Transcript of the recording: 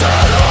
Jerusalem